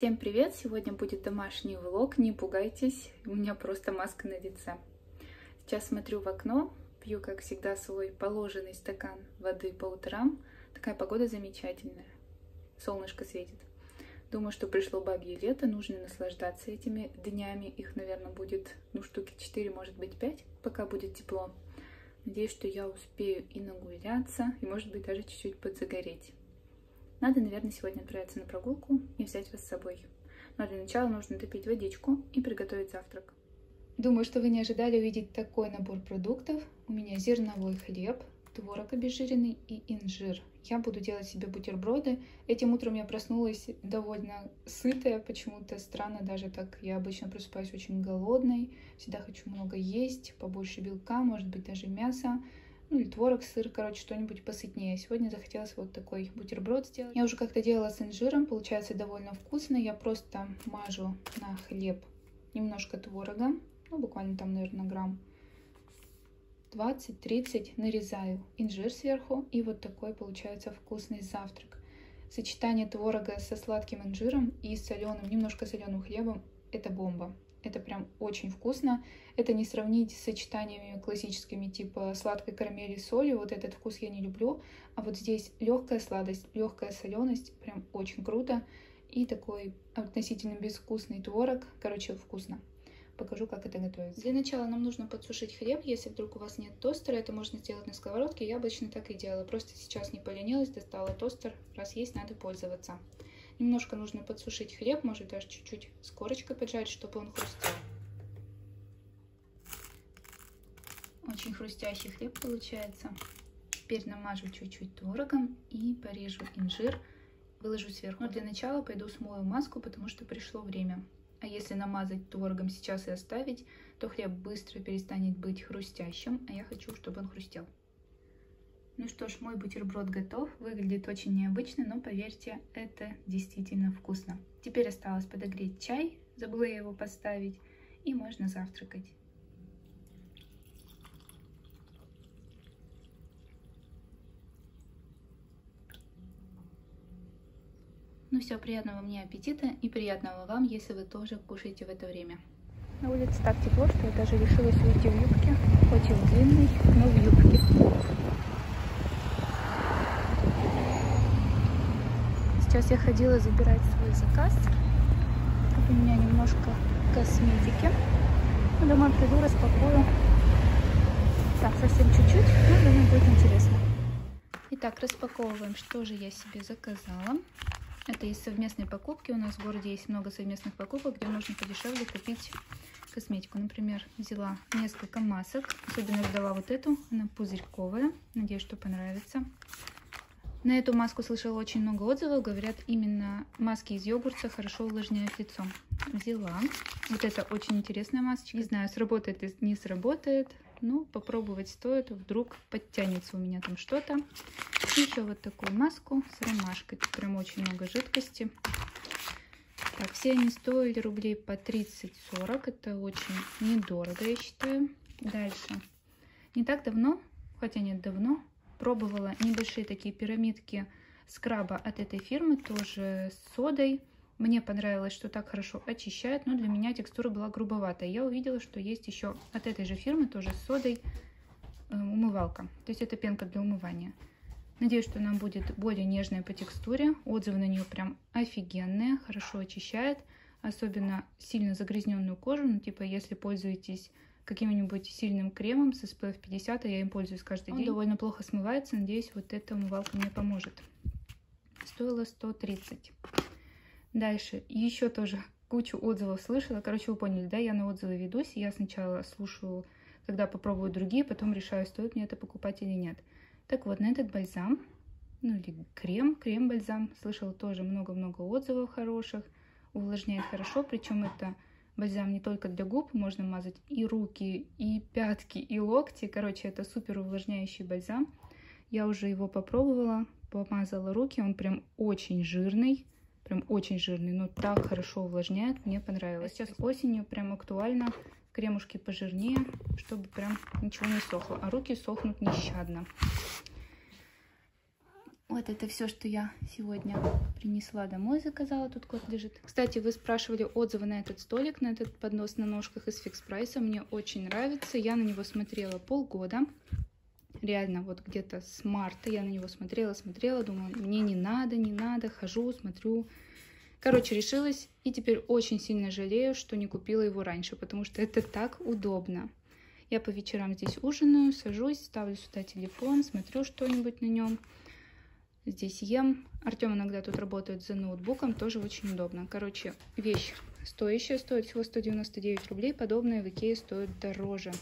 Всем привет! Сегодня будет домашний влог, не пугайтесь, у меня просто маска на лице. Сейчас смотрю в окно, пью, как всегда, свой положенный стакан воды по утрам. Такая погода замечательная, солнышко светит. Думаю, что пришло бабье лето, нужно наслаждаться этими днями. Их, наверное, будет, ну, штуки 4, может быть, 5, пока будет тепло. Надеюсь, что я успею и нагуляться, и, может быть, даже чуть-чуть подзагореть. Надо, наверное, сегодня отправиться на прогулку и взять вас с собой. Но для начала нужно допить водичку и приготовить завтрак. Думаю, что вы не ожидали увидеть такой набор продуктов. У меня зерновой хлеб, творог обезжиренный и инжир. Я буду делать себе бутерброды. Этим утром я проснулась довольно сытая, почему-то странно даже так. Я обычно просыпаюсь очень голодной, всегда хочу много есть, побольше белка, может быть даже мяса ну или творог, сыр, короче, что-нибудь посытнее. Сегодня захотелось вот такой бутерброд сделать. Я уже как-то делала с инжиром, получается довольно вкусно. Я просто мажу на хлеб немножко творога, ну буквально там, наверное, грамм 20-30, нарезаю инжир сверху, и вот такой получается вкусный завтрак. Сочетание творога со сладким инжиром и соленым, немножко соленым хлебом – это бомба. Это прям очень вкусно. Это не сравнить с сочетаниями классическими, типа сладкой карамели с солью. Вот этот вкус я не люблю. А вот здесь легкая сладость, легкая соленость. Прям очень круто. И такой относительно безвкусный творог. Короче, вкусно. Покажу, как это готовится. Для начала нам нужно подсушить хлеб. Если вдруг у вас нет тостера, это можно сделать на сковородке. Я обычно так и делала. Просто сейчас не поленилась, достала тостер. Раз есть, надо пользоваться. Немножко нужно подсушить хлеб, может даже чуть-чуть с корочкой поджарить, чтобы он хрустел. Очень хрустящий хлеб получается. Теперь намажу чуть-чуть творогом и порежу инжир. Выложу сверху. Но для начала пойду смою маску, потому что пришло время. А если намазать творогом сейчас и оставить, то хлеб быстро перестанет быть хрустящим, а я хочу, чтобы он хрустел. Ну что ж, мой бутерброд готов. Выглядит очень необычно, но поверьте, это действительно вкусно. Теперь осталось подогреть чай, забыла я его поставить, и можно завтракать. Ну все, приятного мне аппетита и приятного вам, если вы тоже кушаете в это время. На улице так тепло, что я даже решилась уйти в юбке, хоть и в длинной, но в юбке. Сейчас я ходила забирать свой заказ. Тут у меня немножко косметики. Ну, домой приду, распакую. Так, совсем чуть-чуть, но думаю, будет интересно. Итак, распаковываем, что же я себе заказала. Это из совместной покупки. У нас в городе есть много совместных покупок, где можно подешевле купить косметику. Например, взяла несколько масок. Особенно взяла вот эту. Она пузырьковая. Надеюсь, что понравится. На эту маску слышала очень много отзывов. Говорят, именно маски из йогурта хорошо увлажняют лицо. Взяла. Вот это очень интересная масочка. Не знаю, сработает или не сработает. Но попробовать стоит. Вдруг подтянется у меня там что-то. Еще вот такую маску с ромашкой. Тут прям очень много жидкости. Так, все они стоили рублей по 30-40. Это очень недорого, я считаю. Дальше. Не так давно, хотя нет, давно, Пробовала небольшие такие пирамидки скраба от этой фирмы, тоже с содой. Мне понравилось, что так хорошо очищает, но для меня текстура была грубоватая. Я увидела, что есть еще от этой же фирмы, тоже с содой, э, умывалка. То есть это пенка для умывания. Надеюсь, что она будет более нежная по текстуре. Отзывы на нее прям офигенные, хорошо очищает. Особенно сильно загрязненную кожу, ну типа если пользуетесь каким-нибудь сильным кремом с SPF 50, я им пользуюсь каждый Он день. довольно плохо смывается, надеюсь, вот эта умывалка мне поможет. Стоило 130. Дальше, еще тоже кучу отзывов слышала. Короче, вы поняли, да, я на отзывы ведусь. Я сначала слушаю, когда попробую другие, потом решаю, стоит мне это покупать или нет. Так вот, на этот бальзам, ну или крем, крем-бальзам, слышала тоже много-много отзывов хороших. Увлажняет хорошо, причем это Бальзам не только для губ, можно мазать и руки, и пятки, и локти. Короче, это супер увлажняющий бальзам. Я уже его попробовала, помазала руки. Он прям очень жирный, прям очень жирный, но так хорошо увлажняет, мне понравилось. Сейчас осенью прям актуально кремушки пожирнее, чтобы прям ничего не сохло. А руки сохнут нещадно. Вот это все, что я сегодня принесла домой, заказала. Тут кот лежит. Кстати, вы спрашивали отзывы на этот столик, на этот поднос на ножках из фикс прайса. Мне очень нравится. Я на него смотрела полгода. Реально, вот где-то с марта я на него смотрела, смотрела, думала, мне не надо, не надо, хожу, смотрю. Короче, решилась и теперь очень сильно жалею, что не купила его раньше, потому что это так удобно. Я по вечерам здесь ужинаю, сажусь, ставлю сюда телефон, смотрю что-нибудь на нем. Здесь ем. Артем иногда тут работает за ноутбуком, тоже очень удобно. Короче, вещь стоящая, стоит всего 199 рублей. Подобные в Икее стоят дороже.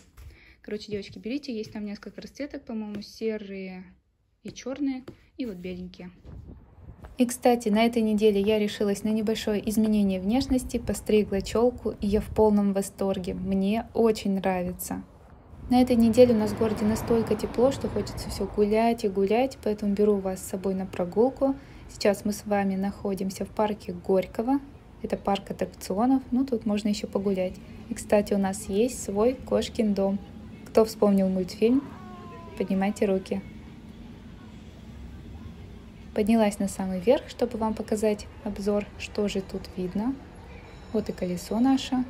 Короче, девочки, берите. Есть там несколько расцветок, по-моему, серые и черные, и вот беленькие. И, кстати, на этой неделе я решилась на небольшое изменение внешности, постригла челку, и я в полном восторге. Мне очень нравится. На этой неделе у нас в городе настолько тепло, что хочется все гулять и гулять, поэтому беру вас с собой на прогулку. Сейчас мы с вами находимся в парке Горького. Это парк аттракционов, ну тут можно еще погулять. И, кстати, у нас есть свой кошкин дом. Кто вспомнил мультфильм, поднимайте руки. Поднялась на самый верх, чтобы вам показать обзор, что же тут видно. Вот и колесо наше,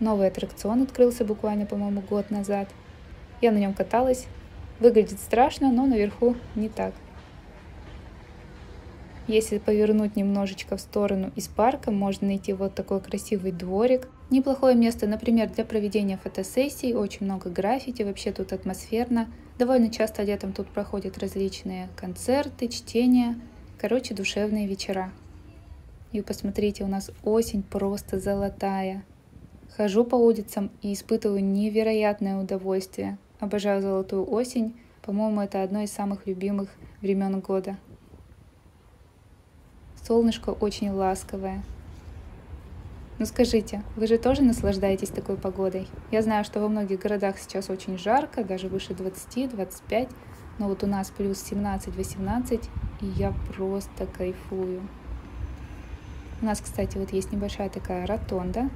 Новый аттракцион открылся буквально, по-моему, год назад. Я на нем каталась. Выглядит страшно, но наверху не так. Если повернуть немножечко в сторону из парка, можно найти вот такой красивый дворик. Неплохое место, например, для проведения фотосессий, очень много граффити, вообще тут атмосферно. Довольно часто летом тут проходят различные концерты, чтения, короче, душевные вечера. И посмотрите, у нас осень просто золотая. Хожу по улицам и испытываю невероятное удовольствие. Обожаю золотую осень. По-моему, это одно из самых любимых времен года. Солнышко очень ласковое. Ну скажите, вы же тоже наслаждаетесь такой погодой? Я знаю, что во многих городах сейчас очень жарко, даже выше 20-25, но вот у нас плюс 17-18, и я просто кайфую. У нас, кстати, вот есть небольшая такая ротонда,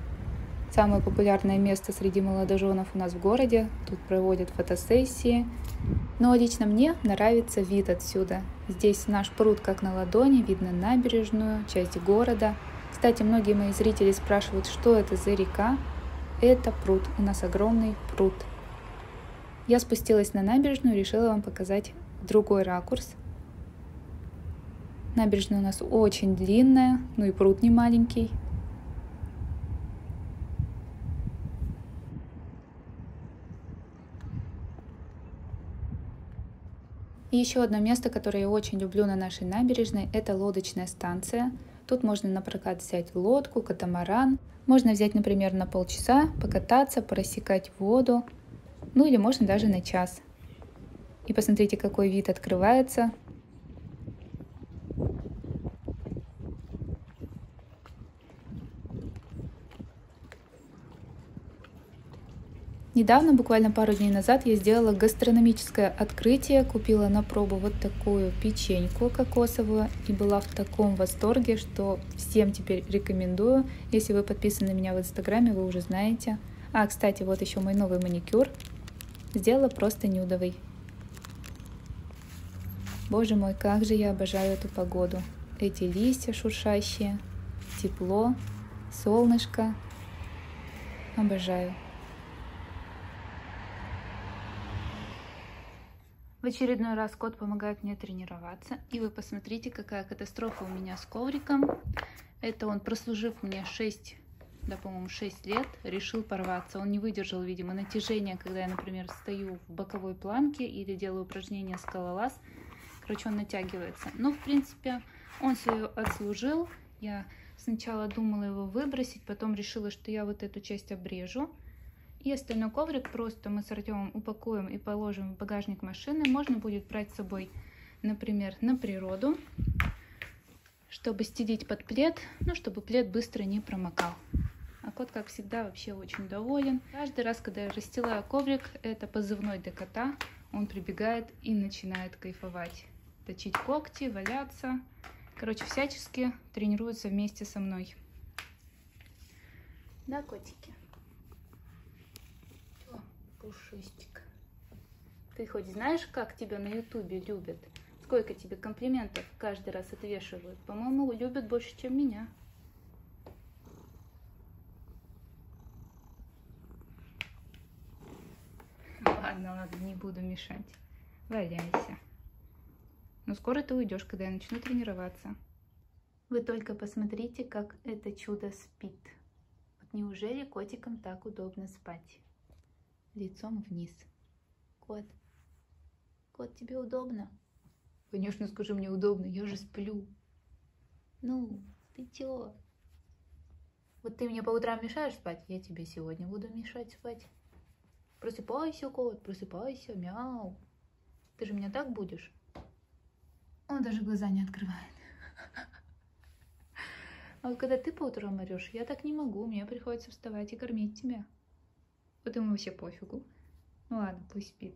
Самое популярное место среди молодоженов у нас в городе. Тут проводят фотосессии. Но лично мне нравится вид отсюда. Здесь наш пруд как на ладони, видно набережную, часть города. Кстати, многие мои зрители спрашивают, что это за река. Это пруд, у нас огромный пруд. Я спустилась на набережную, решила вам показать другой ракурс. Набережная у нас очень длинная, ну и пруд не маленький. И еще одно место, которое я очень люблю на нашей набережной, это лодочная станция. Тут можно на прокат взять лодку, катамаран. Можно взять, например, на полчаса, покататься, просекать воду. Ну или можно даже на час. И посмотрите, какой вид открывается. Недавно, буквально пару дней назад, я сделала гастрономическое открытие, купила на пробу вот такую печеньку кокосовую и была в таком восторге, что всем теперь рекомендую. Если вы подписаны на меня в инстаграме, вы уже знаете. А, кстати, вот еще мой новый маникюр. Сделала просто нюдовый. Боже мой, как же я обожаю эту погоду. Эти листья шуршащие, тепло, солнышко. Обожаю. В очередной раз кот помогает мне тренироваться. И вы посмотрите, какая катастрофа у меня с ковриком. Это он, прослужив мне 6, да, по-моему, 6 лет, решил порваться. Он не выдержал, видимо, натяжения, когда я, например, стою в боковой планке или делаю упражнение скалолаз. Короче, он натягивается. Но, в принципе, он свое отслужил. Я сначала думала его выбросить, потом решила, что я вот эту часть обрежу. И остальной коврик просто мы с Артемом упакуем и положим в багажник машины. Можно будет брать с собой, например, на природу, чтобы стелить под плед, ну, чтобы плед быстро не промокал. А кот, как всегда, вообще очень доволен. Каждый раз, когда я расстилаю коврик, это позывной для кота, он прибегает и начинает кайфовать. Точить когти, валяться. Короче, всячески тренируется вместе со мной. Да, котики? Пушистик. Ты хоть знаешь, как тебя на ютубе любят? сколько тебе комплиментов каждый раз отвешивают. По-моему, любят больше, чем меня. Ладно, ладно, не буду мешать. Валяйся. Но скоро ты уйдешь, когда я начну тренироваться. Вы только посмотрите, как это чудо спит. Вот неужели котикам так удобно спать? Лицом вниз. Кот, кот, тебе удобно? Конечно, скажи мне удобно, я же сплю. Ну, ты чё? Вот ты мне по утрам мешаешь спать, я тебе сегодня буду мешать спать. Просыпайся, кот, просыпайся, мяу. Ты же меня так будешь? Он даже глаза не открывает. А вот когда ты по утрам орешь, я так не могу, мне приходится вставать и кормить тебя. Ему вообще пофигу. Ну ладно, пусть спит.